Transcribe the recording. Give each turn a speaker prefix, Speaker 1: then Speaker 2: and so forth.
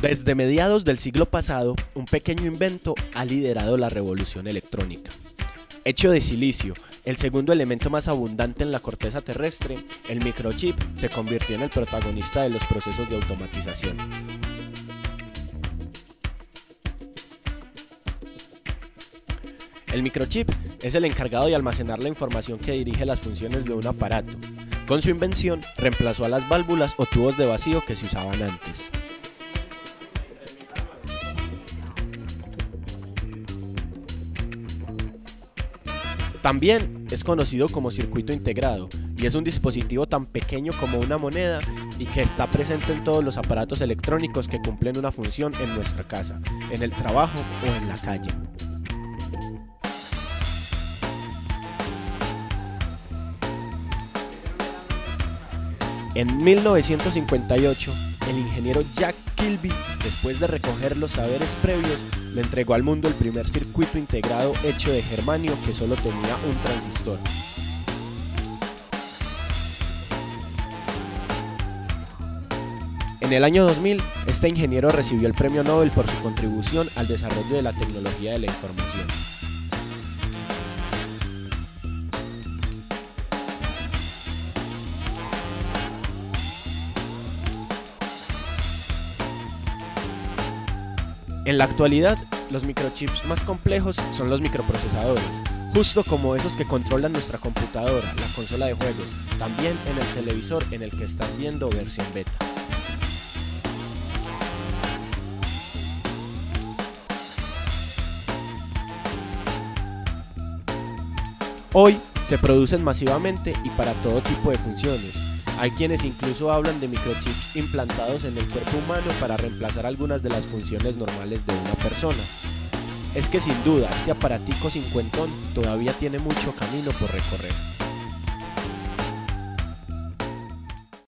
Speaker 1: Desde mediados del siglo pasado, un pequeño invento ha liderado la revolución electrónica. Hecho de silicio, el segundo elemento más abundante en la corteza terrestre, el microchip se convirtió en el protagonista de los procesos de automatización. El microchip es el encargado de almacenar la información que dirige las funciones de un aparato. Con su invención, reemplazó a las válvulas o tubos de vacío que se usaban antes. También es conocido como circuito integrado y es un dispositivo tan pequeño como una moneda y que está presente en todos los aparatos electrónicos que cumplen una función en nuestra casa, en el trabajo o en la calle. En 1958, el ingeniero Jack Kilby, después de recoger los saberes previos, le entregó al mundo el primer circuito integrado hecho de germanio que solo tenía un transistor. En el año 2000, este ingeniero recibió el premio Nobel por su contribución al desarrollo de la tecnología de la información. En la actualidad, los microchips más complejos son los microprocesadores, justo como esos que controlan nuestra computadora, la consola de juegos, también en el televisor en el que estás viendo versión beta. Hoy se producen masivamente y para todo tipo de funciones, hay quienes incluso hablan de microchips implantados en el cuerpo humano para reemplazar algunas de las funciones normales de una persona. Es que sin duda este aparatico cincuentón todavía tiene mucho camino por recorrer.